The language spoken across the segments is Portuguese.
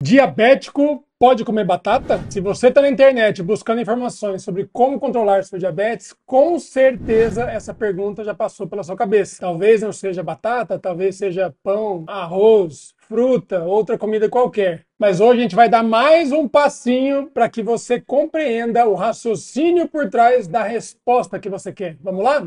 Diabético pode comer batata? Se você está na internet buscando informações sobre como controlar seu diabetes, com certeza essa pergunta já passou pela sua cabeça. Talvez não seja batata, talvez seja pão, arroz, fruta, outra comida qualquer. Mas hoje a gente vai dar mais um passinho para que você compreenda o raciocínio por trás da resposta que você quer. Vamos lá?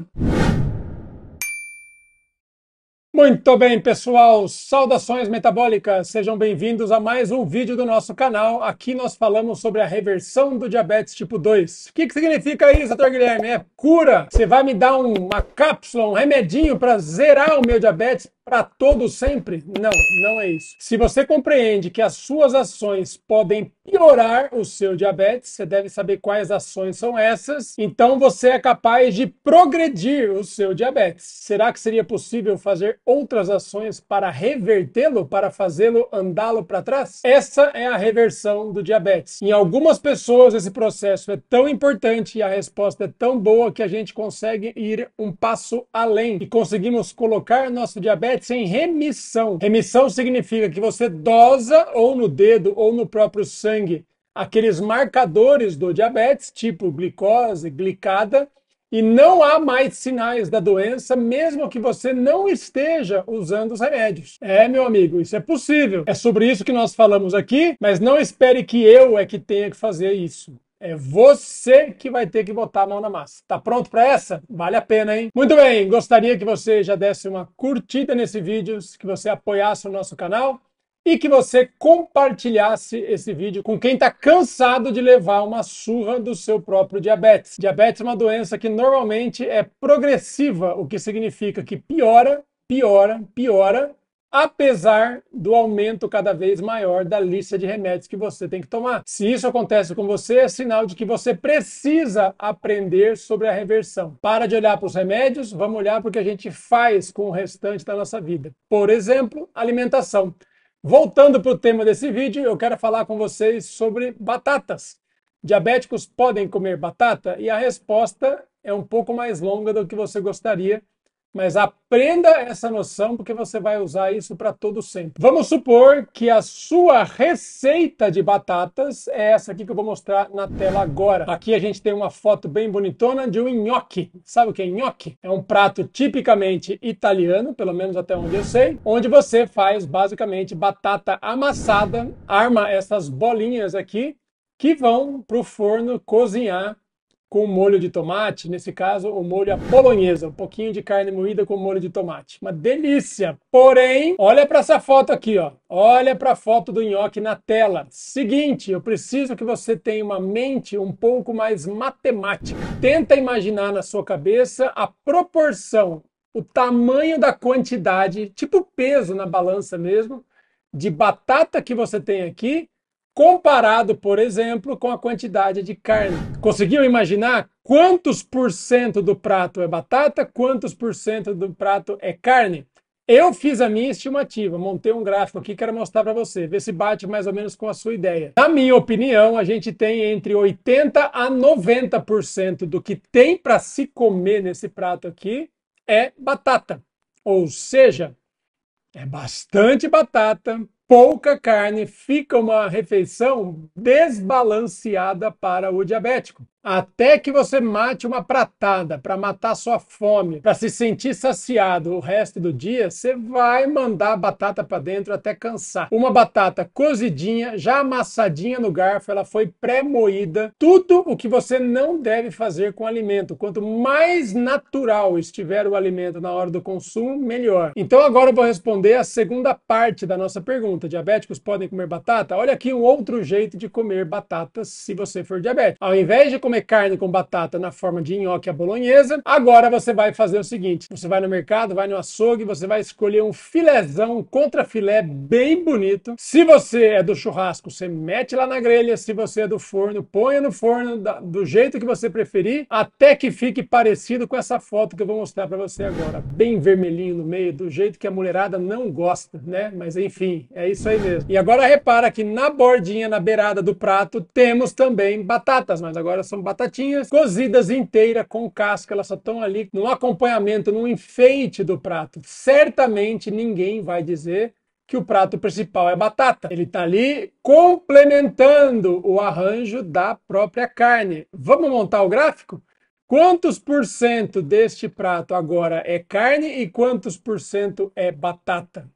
Muito bem, pessoal. Saudações metabólicas. Sejam bem-vindos a mais um vídeo do nosso canal. Aqui nós falamos sobre a reversão do diabetes tipo 2. O que, que significa isso, doutor Guilherme? É cura. Você vai me dar uma cápsula, um remedinho para zerar o meu diabetes para todo sempre? Não, não é isso. Se você compreende que as suas ações podem piorar o seu diabetes, você deve saber quais ações são essas, então você é capaz de progredir o seu diabetes. Será que seria possível fazer outras ações para revertê-lo, para fazê-lo andá-lo para trás? Essa é a reversão do diabetes. Em algumas pessoas esse processo é tão importante e a resposta é tão boa que a gente consegue ir um passo além e conseguimos colocar nosso diabetes diabetes em remissão. Remissão significa que você dosa ou no dedo ou no próprio sangue aqueles marcadores do diabetes, tipo glicose, glicada, e não há mais sinais da doença, mesmo que você não esteja usando os remédios. É, meu amigo, isso é possível. É sobre isso que nós falamos aqui, mas não espere que eu é que tenha que fazer isso. É você que vai ter que botar a mão na massa. Tá pronto para essa? Vale a pena, hein? Muito bem, gostaria que você já desse uma curtida nesse vídeo, que você apoiasse o nosso canal e que você compartilhasse esse vídeo com quem está cansado de levar uma surra do seu próprio diabetes. Diabetes é uma doença que normalmente é progressiva, o que significa que piora, piora, piora apesar do aumento cada vez maior da lista de remédios que você tem que tomar. Se isso acontece com você, é sinal de que você precisa aprender sobre a reversão. Para de olhar para os remédios, vamos olhar para o que a gente faz com o restante da nossa vida. Por exemplo, alimentação. Voltando para o tema desse vídeo, eu quero falar com vocês sobre batatas. Diabéticos podem comer batata? E a resposta é um pouco mais longa do que você gostaria mas aprenda essa noção porque você vai usar isso para todo sempre. Vamos supor que a sua receita de batatas é essa aqui que eu vou mostrar na tela agora. Aqui a gente tem uma foto bem bonitona de um nhoque. Sabe o que é nhoque? É um prato tipicamente italiano, pelo menos até onde eu sei, onde você faz basicamente batata amassada, arma essas bolinhas aqui que vão para o forno cozinhar com molho de tomate, nesse caso o molho à bolonhesa, um pouquinho de carne moída com molho de tomate. Uma delícia! Porém, olha para essa foto aqui, ó. Olha para a foto do nhoque na tela. Seguinte, eu preciso que você tenha uma mente um pouco mais matemática. Tenta imaginar na sua cabeça a proporção, o tamanho da quantidade, tipo peso na balança mesmo, de batata que você tem aqui comparado, por exemplo, com a quantidade de carne. Conseguiu imaginar quantos por cento do prato é batata, quantos por cento do prato é carne? Eu fiz a minha estimativa, montei um gráfico aqui, quero mostrar para você, ver se bate mais ou menos com a sua ideia. Na minha opinião, a gente tem entre 80 a 90% do que tem para se comer nesse prato aqui é batata. Ou seja, é bastante batata pouca carne, fica uma refeição desbalanceada para o diabético até que você mate uma pratada para matar sua fome, para se sentir saciado o resto do dia, você vai mandar a batata para dentro até cansar. Uma batata cozidinha, já amassadinha no garfo, ela foi pré-moída. Tudo o que você não deve fazer com o alimento. Quanto mais natural estiver o alimento na hora do consumo, melhor. Então agora eu vou responder a segunda parte da nossa pergunta. Diabéticos podem comer batata? Olha aqui um outro jeito de comer batatas se você for diabético. Ao invés de comer comer carne com batata na forma de nhoque à bolonhesa, agora você vai fazer o seguinte: você vai no mercado, vai no açougue, você vai escolher um filézão, um contrafilé bem bonito. Se você é do churrasco, você mete lá na grelha. Se você é do forno, ponha no forno do jeito que você preferir, até que fique parecido com essa foto que eu vou mostrar para você agora. Bem vermelhinho no meio, do jeito que a mulherada não gosta, né? Mas enfim, é isso aí mesmo. E agora repara que na bordinha, na beirada do prato, temos também batatas, mas agora são batatinhas cozidas inteira com casca, elas só estão ali no acompanhamento, no enfeite do prato. Certamente ninguém vai dizer que o prato principal é batata. Ele está ali complementando o arranjo da própria carne. Vamos montar o gráfico? Quantos por cento deste prato agora é carne e quantos por cento é batata?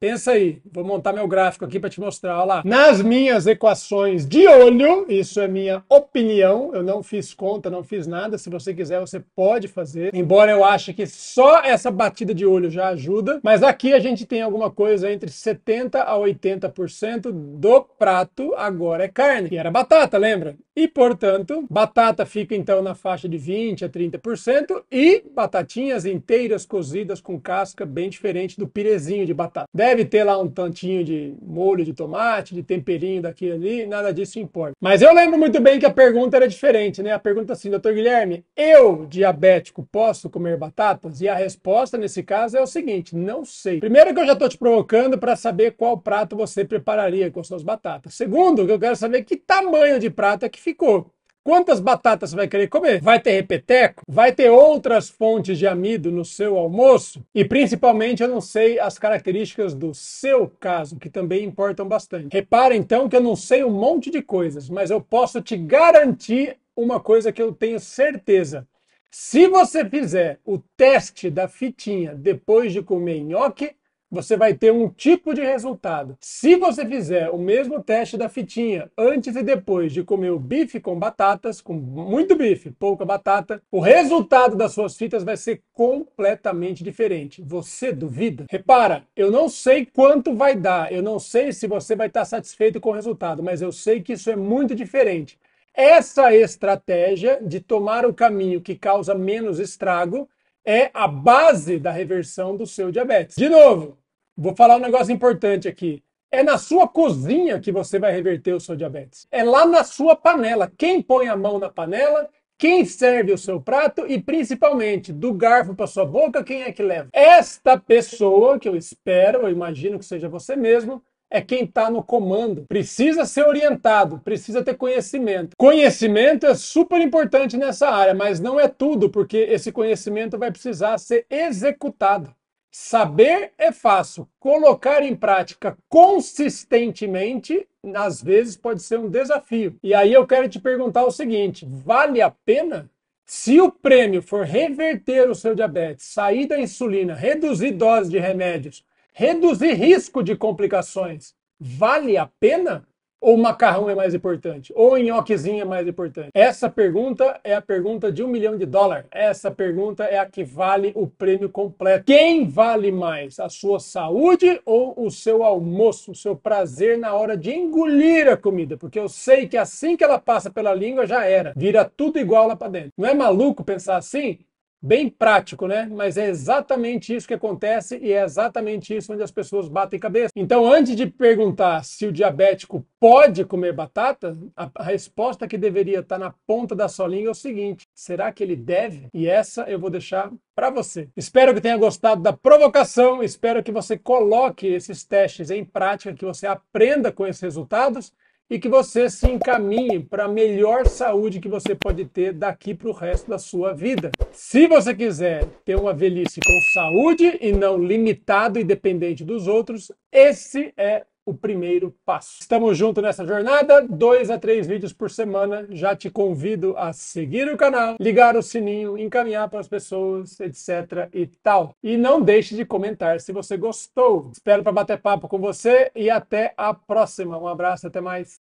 Pensa aí, vou montar meu gráfico aqui para te mostrar. Olha lá. Nas minhas equações de olho, isso é minha opinião, eu não fiz conta, não fiz nada. Se você quiser, você pode fazer. Embora eu ache que só essa batida de olho já ajuda. Mas aqui a gente tem alguma coisa entre 70% a 80% do prato agora é carne. E era batata, lembra? E, portanto, batata fica então na faixa de 20% a 30% e batatinhas inteiras cozidas com casca bem diferente do pirezinho de batata. Deve ter lá um tantinho de molho de tomate, de temperinho daqui e ali, nada disso importa. Mas eu lembro muito bem que a pergunta era diferente, né? A pergunta assim, doutor Guilherme, eu, diabético, posso comer batatas? E a resposta nesse caso é o seguinte, não sei. Primeiro que eu já estou te provocando para saber qual prato você prepararia com suas batatas. Segundo, que eu quero saber que tamanho de prato é que ficou. Quantas batatas você vai querer comer? Vai ter repeteco? Vai ter outras fontes de amido no seu almoço? E principalmente eu não sei as características do seu caso, que também importam bastante. Repara então que eu não sei um monte de coisas, mas eu posso te garantir uma coisa que eu tenho certeza. Se você fizer o teste da fitinha depois de comer nhoque, você vai ter um tipo de resultado. Se você fizer o mesmo teste da fitinha antes e depois de comer o bife com batatas, com muito bife, pouca batata, o resultado das suas fitas vai ser completamente diferente. Você duvida? Repara, eu não sei quanto vai dar, eu não sei se você vai estar satisfeito com o resultado, mas eu sei que isso é muito diferente. Essa estratégia de tomar o caminho que causa menos estrago é a base da reversão do seu diabetes. De novo, vou falar um negócio importante aqui. É na sua cozinha que você vai reverter o seu diabetes. É lá na sua panela. Quem põe a mão na panela, quem serve o seu prato e principalmente do garfo para sua boca, quem é que leva? Esta pessoa que eu espero, eu imagino que seja você mesmo, é quem está no comando. Precisa ser orientado, precisa ter conhecimento. Conhecimento é super importante nessa área, mas não é tudo, porque esse conhecimento vai precisar ser executado. Saber é fácil, colocar em prática consistentemente, às vezes pode ser um desafio. E aí eu quero te perguntar o seguinte: vale a pena? Se o prêmio for reverter o seu diabetes, sair da insulina, reduzir dose de remédios, reduzir risco de complicações, vale a pena? Ou macarrão é mais importante? Ou nhoquezinho é mais importante? Essa pergunta é a pergunta de um milhão de dólares. Essa pergunta é a que vale o prêmio completo. Quem vale mais? A sua saúde ou o seu almoço? O seu prazer na hora de engolir a comida? Porque eu sei que assim que ela passa pela língua já era. Vira tudo igual lá para dentro. Não é maluco pensar assim? Bem prático, né? Mas é exatamente isso que acontece e é exatamente isso onde as pessoas batem cabeça. Então, antes de perguntar se o diabético pode comer batata, a, a resposta que deveria estar na ponta da sua língua é o seguinte: será que ele deve? E essa eu vou deixar para você. Espero que tenha gostado da provocação, espero que você coloque esses testes em prática, que você aprenda com esses resultados e que você se encaminhe para a melhor saúde que você pode ter daqui para o resto da sua vida. Se você quiser ter uma velhice com saúde e não limitado e dependente dos outros, esse é o primeiro passo. Estamos juntos nessa jornada, dois a três vídeos por semana. Já te convido a seguir o canal, ligar o sininho, encaminhar para as pessoas, etc e tal. E não deixe de comentar se você gostou. Espero para bater papo com você e até a próxima. Um abraço, até mais.